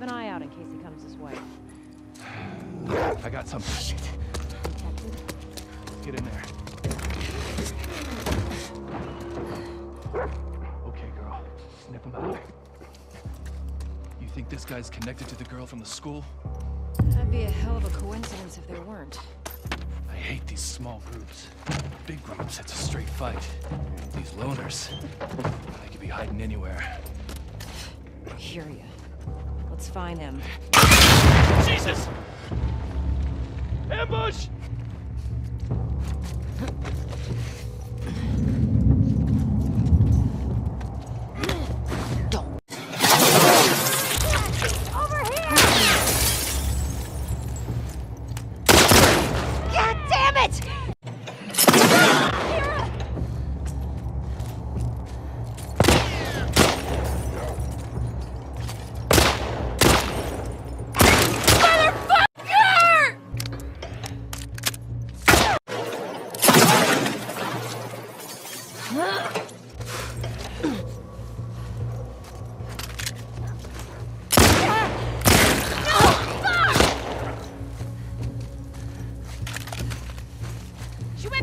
Keep an eye out in case he comes this way. I got something. Shit. Get in there. Okay, girl. Snip him out. You think this guy's connected to the girl from the school? That'd be a hell of a coincidence if there weren't. I hate these small groups. Big groups, it's a straight fight. These loners, they could be hiding anywhere. I hear ya. Let's find him. Jesus! Ambush!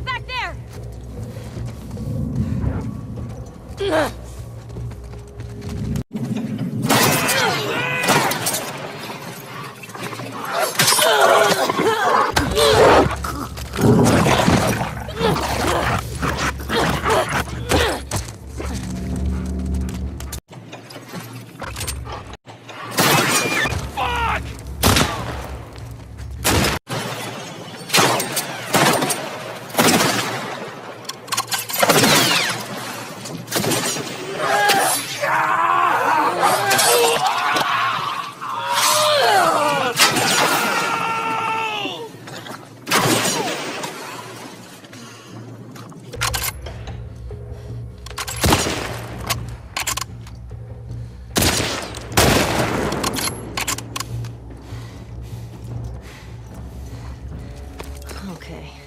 Back there! Okay.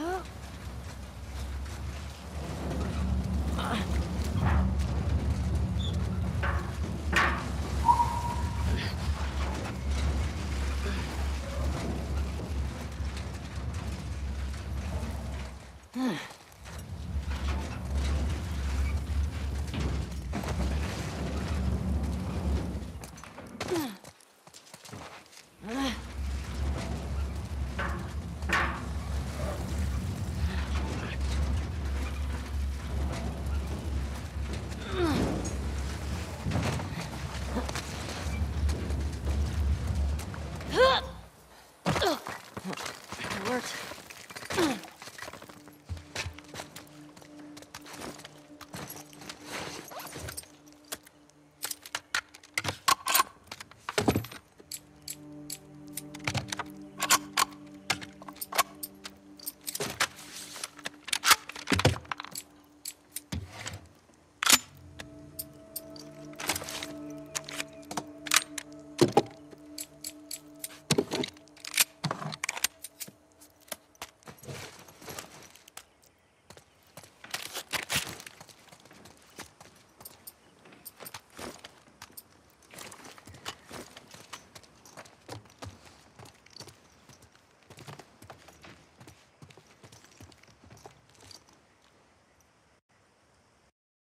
Huh.